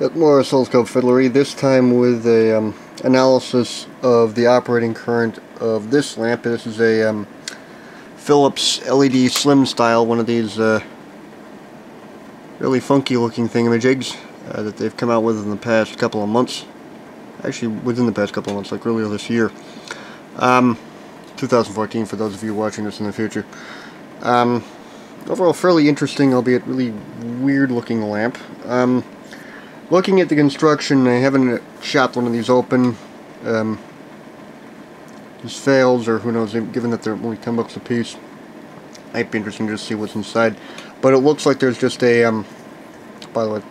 Yet more oscilloscope fiddlery, this time with a um, analysis of the operating current of this lamp. This is a um, Philips LED SlimStyle, one of these uh, really funky looking thingamajigs uh, that they've come out with in the past couple of months. Actually, within the past couple of months, like earlier this year. Um, 2014 for those of you watching this in the future. Um, overall, fairly interesting, albeit really weird looking lamp. Looking at the construction, I haven't shot one of these open. Um, fails, or who knows, given that they're only 10 bucks a piece. Might be interesting to see what's inside. But it looks like there's just a, um, by the way,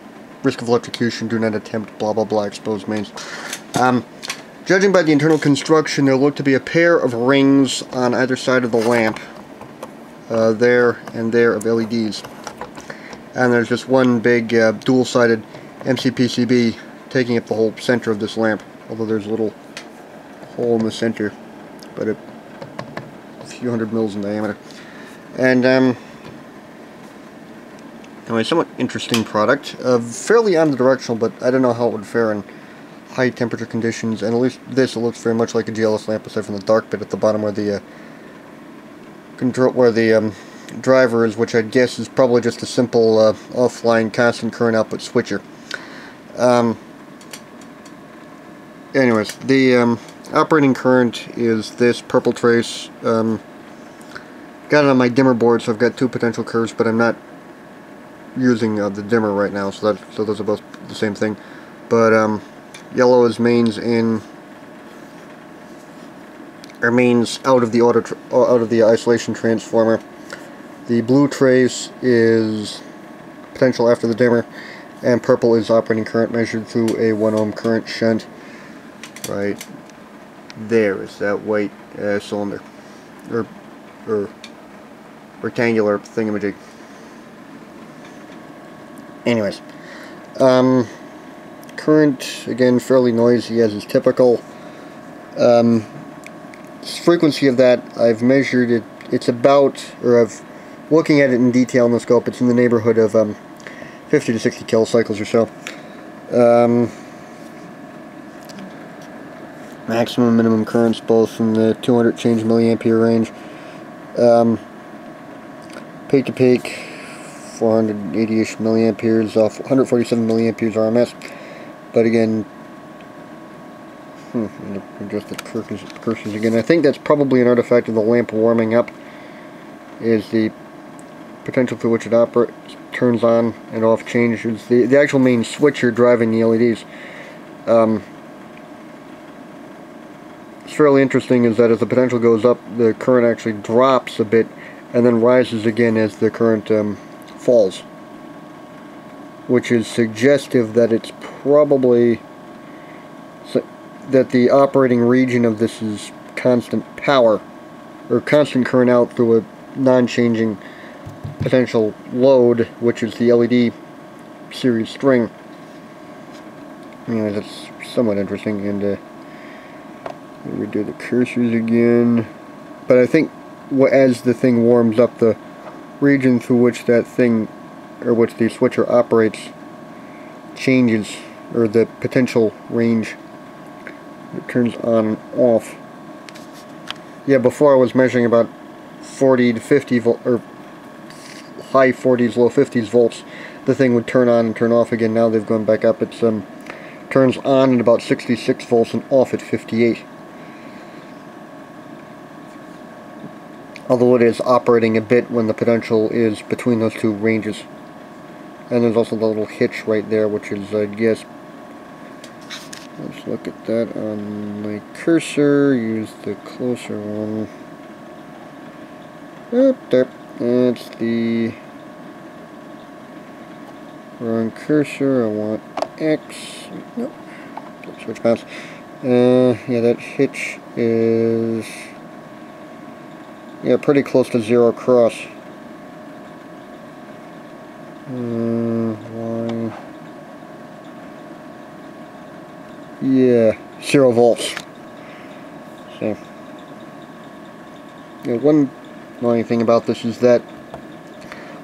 risk of electrocution, do not attempt, blah blah blah, exposed mains. Um, judging by the internal construction, there look to be a pair of rings on either side of the lamp. Uh, there and there of LEDs. And there's just one big uh, dual-sided MCPCB taking up the whole center of this lamp, although there's a little hole in the center, but a few hundred mils in diameter. And, um, anyway, somewhat interesting product. Uh, fairly omnidirectional, but I don't know how it would fare in high temperature conditions, and at least this, it looks very much like a GLS lamp, aside from the dark bit at the bottom where the, uh, control, where the, um, driver is, which I guess is probably just a simple uh, offline constant current output switcher. Um, anyways, the um, operating current is this purple trace. Um, got it on my dimmer board, so I've got two potential curves, but I'm not using uh, the dimmer right now, so that so those are both the same thing. But um, yellow is mains in or mains out of the auto uh, out of the isolation transformer. The blue trace is potential after the dimmer and purple is operating current measured through a 1 ohm current shunt. Right there is that white uh, cylinder? Or, or rectangular thingamajig. Anyways um, current again fairly noisy as is typical. Um, frequency of that I've measured it it's about or I've looking at it in detail in the scope it's in the neighborhood of um, 50 to 60 kilocycles or so. Um, maximum minimum currents both in the 200 change milliampere range. Um, peak to peak 480-ish milliamperes off 147 milliamperes RMS. But again, hmm, the cursors again. I think that's probably an artifact of the lamp warming up. Is the potential for which it operates turns on and off changes. The, the actual main switcher driving the LEDs. Um, it's fairly interesting is that as the potential goes up, the current actually drops a bit and then rises again as the current um, falls. Which is suggestive that it's probably that the operating region of this is constant power or constant current out through a non-changing potential load, which is the LED series string. Anyway, that's somewhat interesting, and uh, we do the cursors again. But I think as the thing warms up, the region through which that thing, or which the switcher operates, changes, or the potential range it turns on and off. Yeah, before I was measuring about 40 to 50 volt, or high 40s, low 50s volts, the thing would turn on and turn off again. Now they've gone back up. It um, turns on at about 66 volts and off at 58. Although it is operating a bit when the potential is between those two ranges. And there's also the little hitch right there, which is, I guess, let's look at that on my cursor, use the closer one. Up. That's the wrong cursor. I want X. Nope. Switch mouse. Uh, yeah, that hitch is yeah pretty close to zero cross. Uh. Yeah, zero volts. So, yeah, one annoying thing about this is that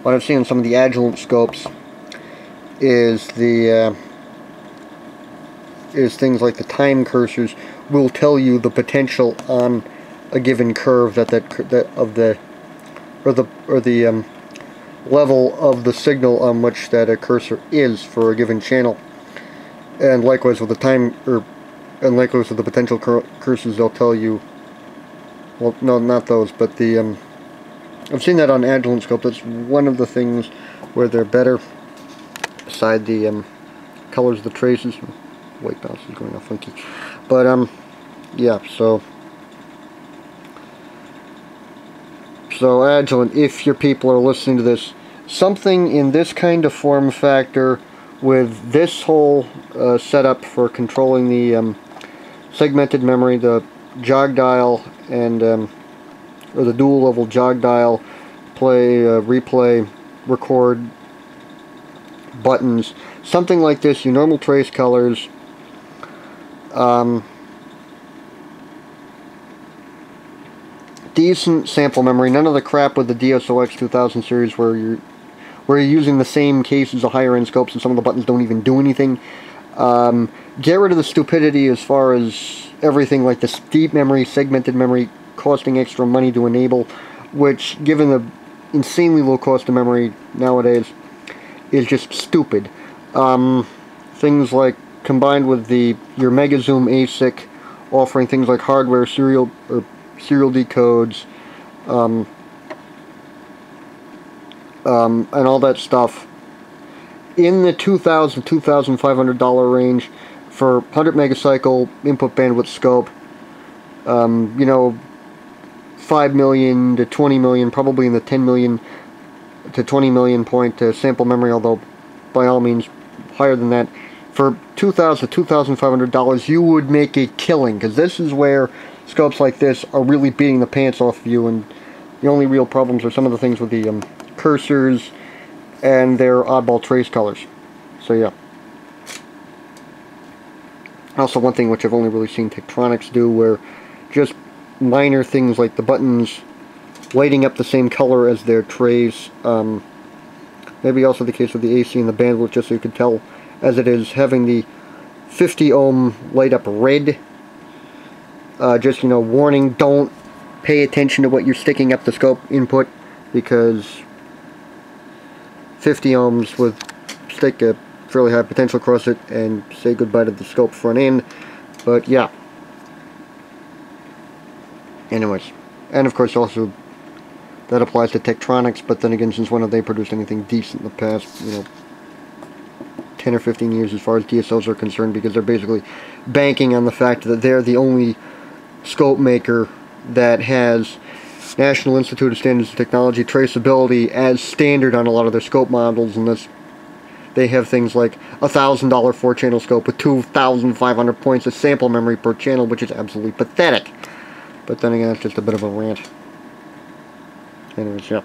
what I've seen on some of the Agilent scopes is the uh, is things like the time cursors will tell you the potential on a given curve that that, that of the or the or the um, level of the signal on which that a cursor is for a given channel. And likewise with the time or and likewise with the potential cur cursors they'll tell you well no not those but the um, I've seen that on Agilent scope that's one of the things where they're better beside the um, colors of the traces. White balance is going off funky. But um yeah so. So Agilent if your people are listening to this something in this kind of form factor with this whole uh, setup for controlling the um, segmented memory, the jog dial and um, the dual level jog dial, play, uh, replay, record buttons, something like this, your normal trace colors, um, decent sample memory, none of the crap with the DSOX 2000 series where you're where you're using the same case as the higher end scopes and some of the buttons don't even do anything. Um, get rid of the stupidity as far as everything like the deep memory, segmented memory, costing extra money to enable, which given the insanely low cost of memory nowadays is just stupid. Um, things like combined with the your MegaZoom ASIC offering things like hardware serial or serial decodes, um, um, and all that stuff in the $2,000, $2,500 range for 100 megacycle input bandwidth scope um, you know 5 million to 20 million probably in the 10 million to 20 million point uh, sample memory although by all means higher than that for $2,000 to 2500 dollars you would make a killing because this is where scopes like this are really beating the pants off of you and the only real problems are some of the things with the um, cursors and their oddball trace colors. So yeah. Also one thing which I've only really seen Tektronix do where just minor things like the buttons lighting up the same color as their trays. Um, maybe also the case with the AC and the bandwidth just so you can tell as it is having the 50 ohm light up red. Uh, just, you know, warning, don't pay attention to what you're sticking up the scope input because 50 ohms with stick a fairly high potential across it and say goodbye to the scope front end. But yeah. Anyways. And of course also that applies to Tektronix, but then again since when have they produced anything decent in the past, you know, 10 or 15 years as far as DSOs are concerned because they're basically banking on the fact that they're the only scope maker that has National Institute of Standards and Technology traceability as standard on a lot of their scope models and this they have things like a thousand dollar four channel scope with 2,500 points of sample memory per channel which is absolutely pathetic but then again it's just a bit of a rant. Anyways yeah.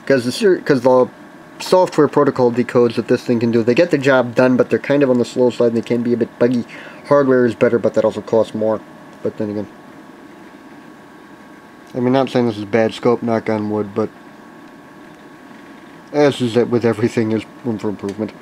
Because the because the software protocol decodes that this thing can do. They get the job done but they're kind of on the slow side and they can be a bit buggy. Hardware is better but that also costs more. But then again, I mean, not saying this is bad scope, knock on wood, but as is it with everything, there's room for improvement.